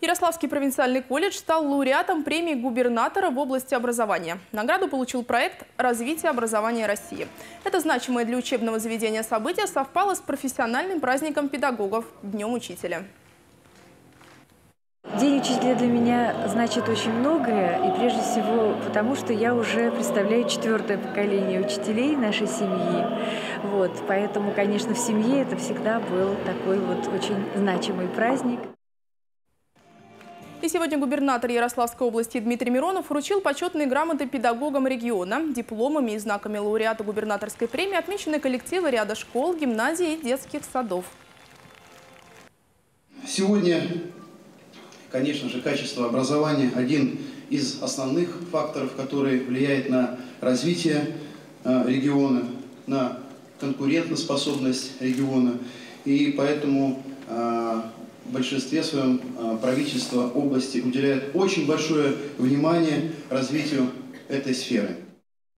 Ярославский провинциальный колледж стал лауреатом премии губернатора в области образования. Награду получил проект «Развитие образования России». Это значимое для учебного заведения событие совпало с профессиональным праздником педагогов – Днем учителя. День учителя для меня значит очень многое, и прежде всего потому, что я уже представляю четвертое поколение учителей нашей семьи. Вот, поэтому, конечно, в семье это всегда был такой вот очень значимый праздник. И сегодня губернатор Ярославской области Дмитрий Миронов вручил почетные грамоты педагогам региона. Дипломами и знаками лауреата губернаторской премии отмечены коллективы ряда школ, гимназий и детских садов. Сегодня, конечно же, качество образования – один из основных факторов, который влияет на развитие э, региона, на конкурентоспособность региона. И поэтому э, в большинстве своем а, правительство области уделяет очень большое внимание развитию этой сферы.